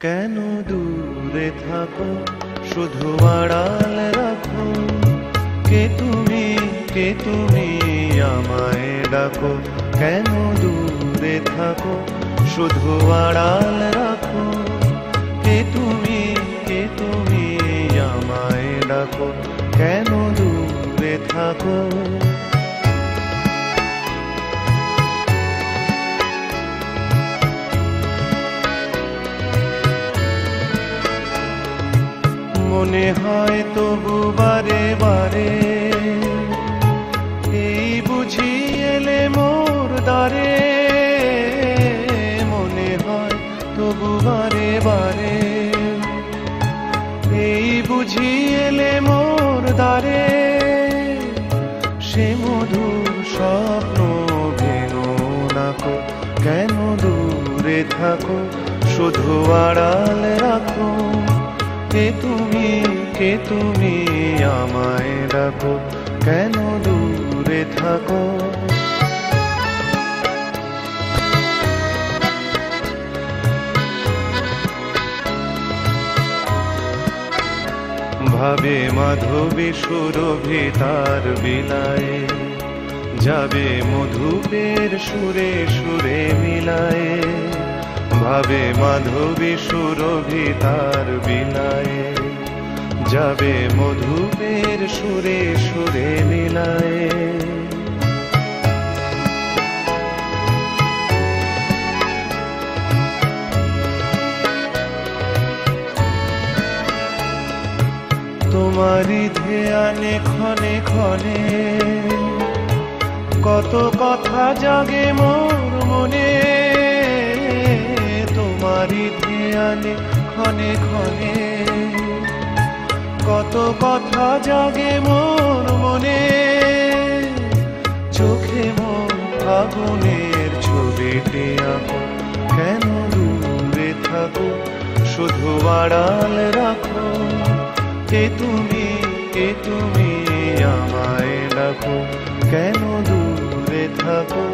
কেন দূরে থাকো? শুধু আড়াল রাখো। কে তুমি কে তুমি আমায় ডাকো? কেন দূরে থাকো? শুধু আড়াল রাখো। কে তুমি কে তুমি আমায় ডাকো? কেন দূরে থাকো? মনে হয় তবু বারে বারে। এই বুঝি এলে মোর দ্বারে। মনে হয় তবু বারে বারে। এই বুঝি এলে মোর দ্বারে। সে মধুর স্বপ্ন ভেঙো নাকো, কেন দূরে থাকো? শুধু আড়াল রাখো। কে তুমি? কে তুমি আমায় ডাকো? কেন দূরে থাকো? ভাবে মাধবী সুরভি তার বিলায়ে যাবে মধুপের সুরে সুরে মিলায়ে। ভাবে মাধবী সুরভি তার বিলায়ে যাবে মধুবের সুরে সুরে মিলায়ে তোমারই ধ্যানে ক্ষণে ক্ষণে কত কথা জাগে মোর মনে। তোমারই ধ্যানে, ক্ষণে ক্ষণে। কত কথা জাগে মন মনে, চোখে মোর ফাগুনের ছবিটি আঁকো। কেন দূরে থাকো, শুধু আড়াল রাখো। কে তুমি কে তুমি আমায় ডাকো। কেন দূরে থাকো?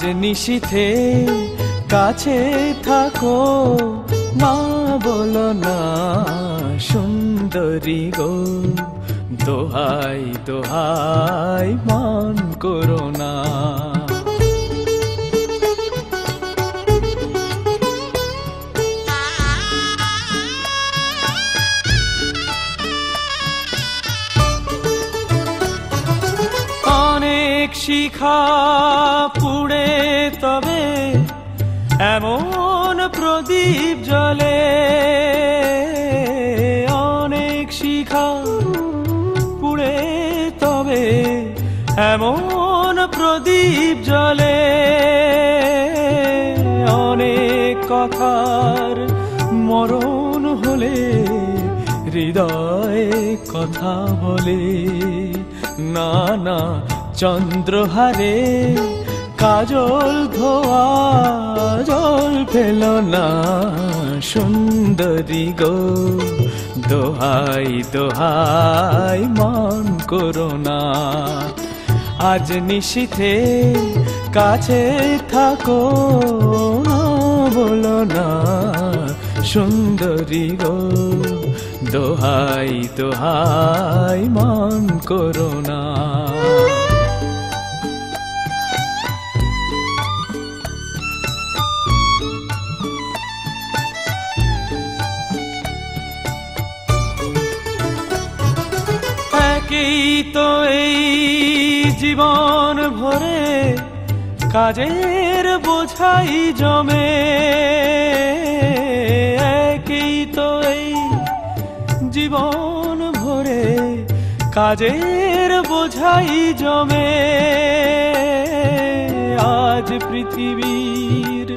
আজ নিশীথে কাছে থাকো। না বলো না, সুন্দরী গো, দোহাই দোহাই, মান করো না। অনেক শিখা এমন প্রদীপ জলে অনেক কথার মরণ হলে, হৃদয়ে কথা বলে না না চন্দ্রহারে কাজল ধোয়া, জল ফেল না, সুন্দরী গো, দোহাই দোহাই, মন করো না। আজ নিশীথে কাছে থাকো, বলো না, সুন্দরী গো, দোহাই দোহাই, মান করো না। তো এই জীবন ভরে কাজের বোঝাই জমে। একই তো এই জীবন ভরে কাজের বোঝাই জমে। আজ পৃথিবীর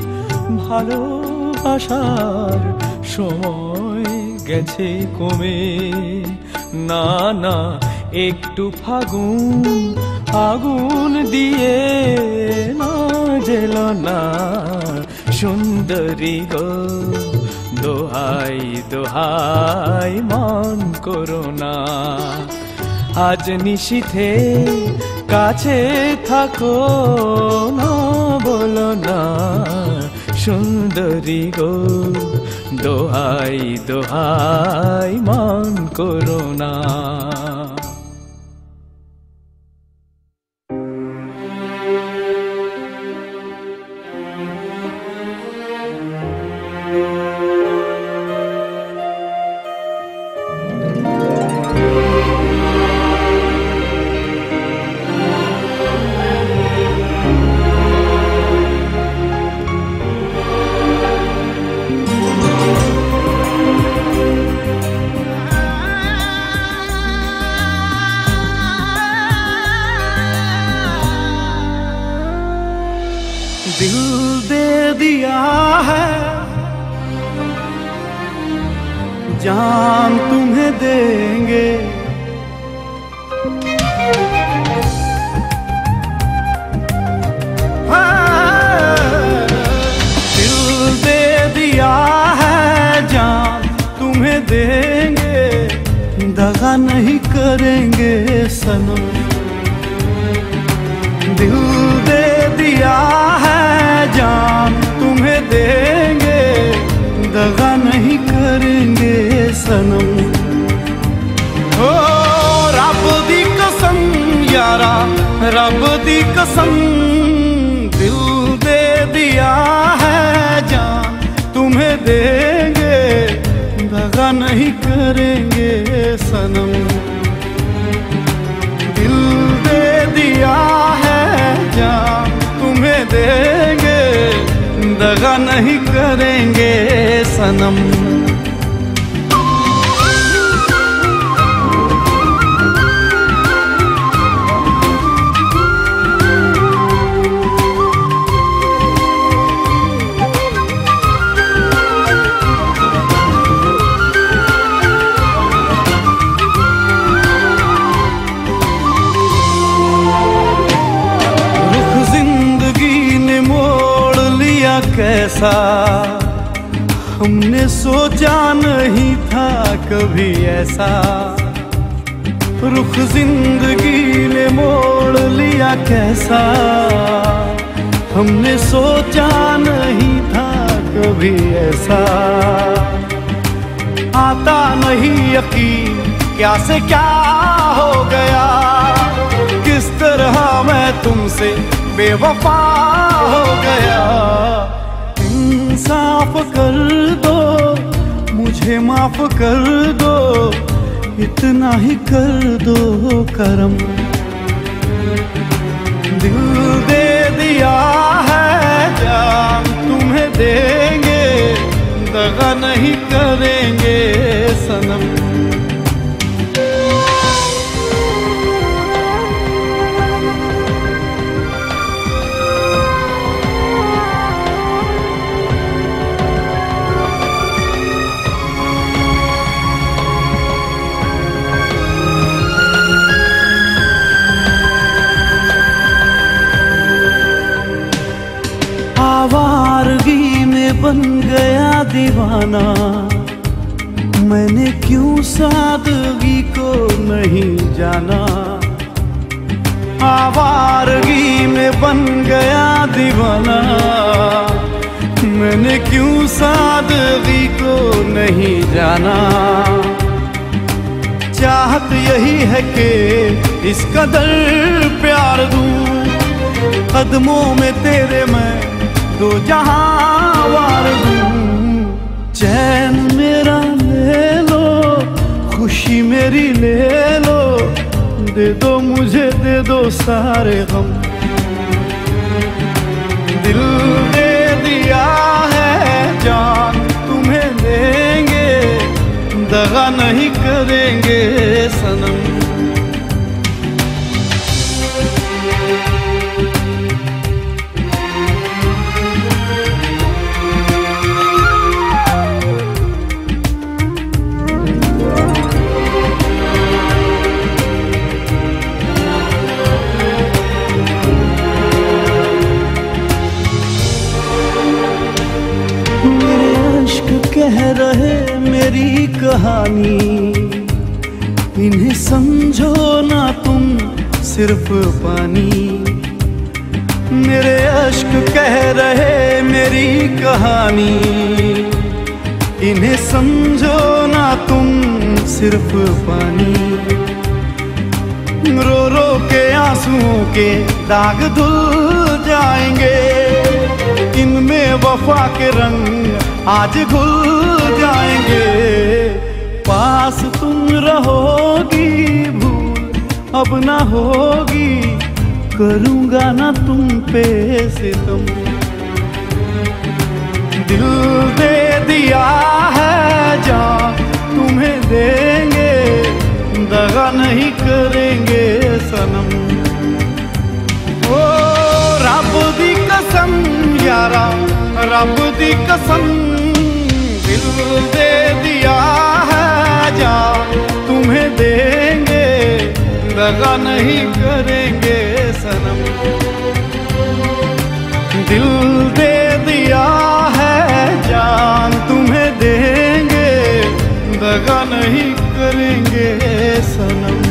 ভালোবাসার সময় গেছে কমে। না না, একটু ফাগুন আগুন দিয়ে না জেল না। সুন্দরী গো, দোহাই দোহাই, মন করো না। আজ নিশীথে কাছে থাকো না বলো না। সুন্দরী গো, দোহাই দোহাই, মন করো दगा नहीं करेंगे सनम। दिल दे दिया है जान, तुम्हें देंगे, दगा नहीं करेंगे सनम। कैसा हमने सोचा नहीं था कभी ऐसा। रुख ज़िंदगी ने मोड़ लिया कैसा। हमने सोचा नहीं था कभी ऐसा। आता नहीं यकीन, क्या से क्या हो गया। किस तरह मैं तुमसे बेवफा हो गया। इंसाफ कर दो, मुझे माफ़ कर दो, इतना ही कर दो करम। दिल दे दिया है, जान तुम्हें देंगे, दगा नहीं करेंगे सनम। बन गया दीवाना। मैंने क्यों सादगी को नहीं जाना? आवारगी में बन गया दीवाना। मैंने क्यों सादगी को नहीं जाना? चाहत यही है कि इस कदर प्यार दूँ। कदमों में तेरे मैं दो जहाँ वार दूँ। चैन मेरा ले लो, खुशी मेरी ले लो। दे दो मुझे, दे दो सारे गम। दिल दे दिया है, जान तुम्हें देंगे, दगा नहीं करेंगे सनम। रहे मेरी कहानी। इन्हें समझो ना तुम, सिर्फ़ पानी। मेरे अश्क कह रहे मेरी कहानी। इन्हें समझो ना तुम, सिर्फ़ पानी। रो रो के आंसुओं के दाग धुल जाएँगे। इनमें वफा के रंग आज घुल जाएँगे। पास तुम रहोगी भूल, अब ना होगी। करूँगा ना तुम पे से तुम दिल दे दिया है जा तुम्हें देंगे। दगा नहीं करेंगे सनम। ओ, रब दी कसम, यारा। रब दी कसम, दिल दे दिया है जान तुम्हें देंगे, दगा नहीं करेंगे सनम। दिल दे दिया है, जान। तुम्हें देंगे, दगा नहीं करेंगे सनम।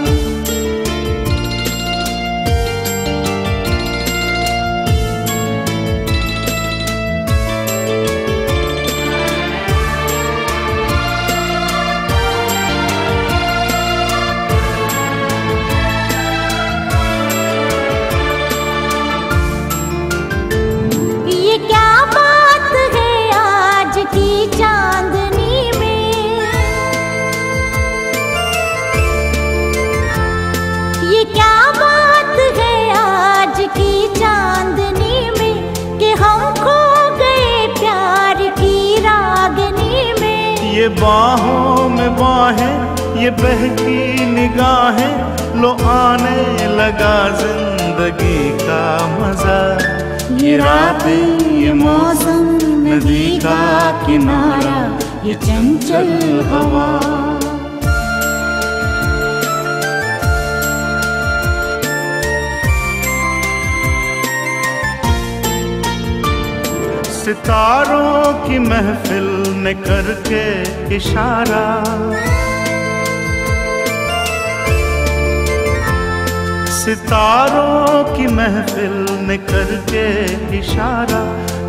बाहों में बाहें, ये बहकी निगाहें, लो आने लगा ज़िंदगी का मज़ा। ये रात, ये मौसम, नदी का किनारा, ये चंचल हवा। सितारों की महफिल ने करके इशारा। सितारों की महफिल ने करके इशारा।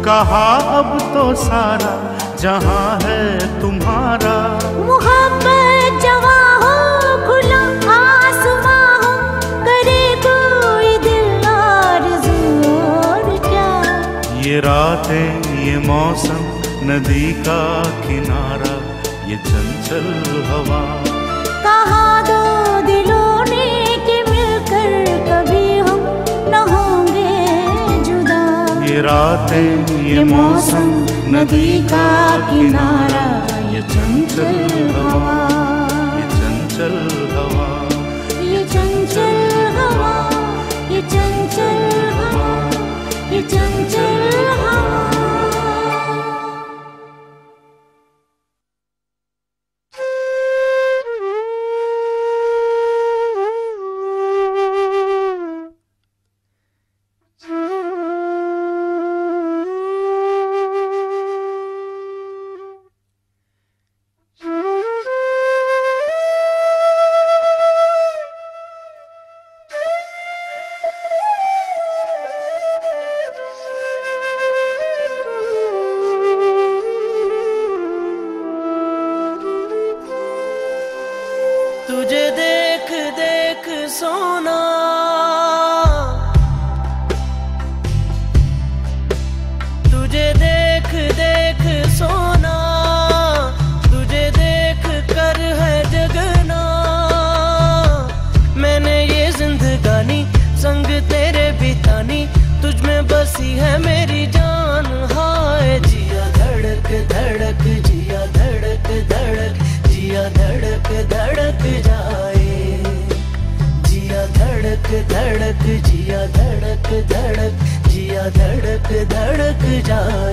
कहा अब तो सारा, जहाँ है तुम्हारा। रातें ये मौसम नदी का किनारा ये चंचल हवा। कहा दो दिलों ने कि मिलकर कभी हम न होंगे जुदा। ये रातें ये मौसम नदी का किनारा ये चंचल हवा। ये चंचल যায়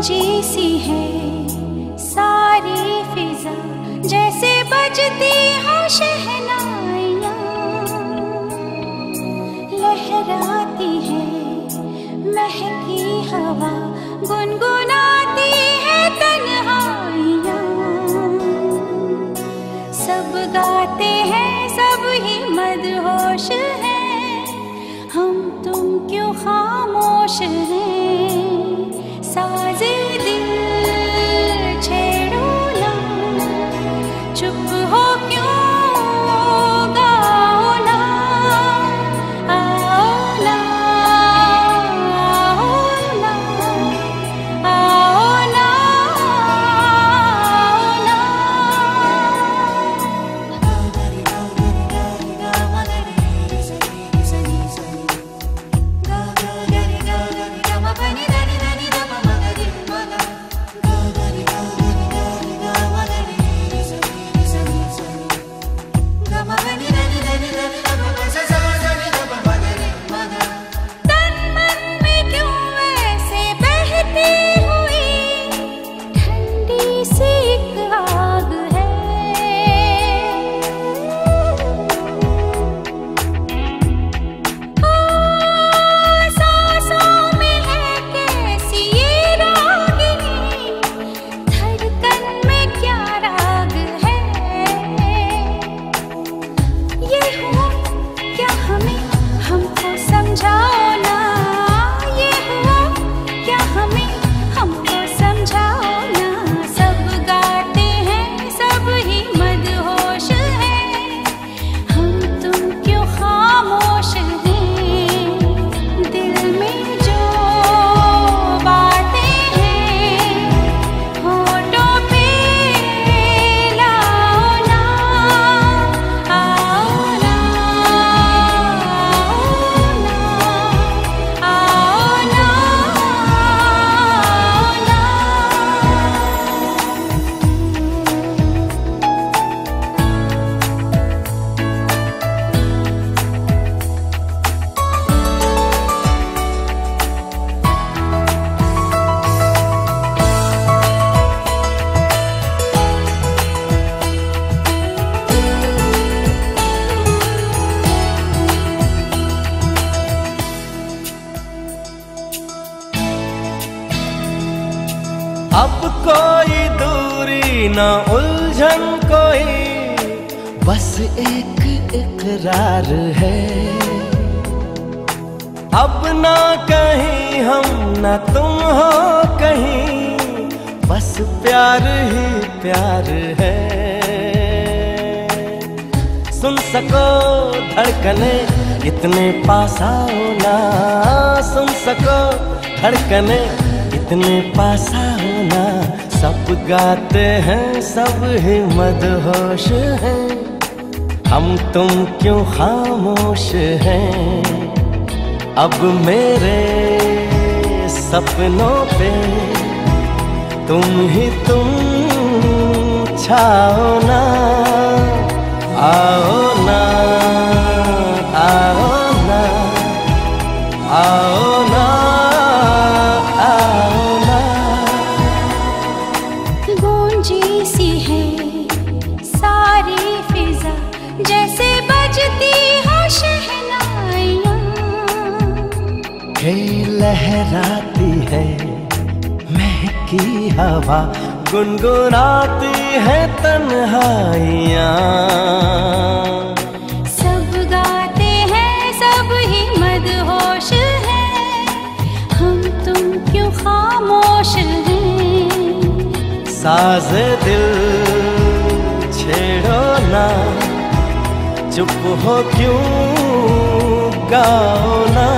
जैसी है सारी फिजा, जैसे बजती हो शहनाइया। लहराती है महकी हवा, गुनगुनाती है तन्हाइया। सब गाते हैं इकरार है। अब ना कहीं हम, ना तुम हो कहीं, बस प्यार ही प्यार है। सुन सको धड़कने, इतने पास आओ ना। सुन सको धड़कने, इतने पास आओ ना। सब गाते हैं, सब ही मदहोश हैं। हम तुम क्यों खामोश हैं? अब मेरे सपनों पे तुम ही तुम छाओ ना, आओ ना आओ ना, आओ लहराती है। महकी हवा गुनगुनाती है तन्हाइयाँ। सब गाते हैं सब ही मदहोश हैं। हम तुम क्यों खामोश हैं? साज दिल छेड़ो ना चुप हो क्यों गाओ ना?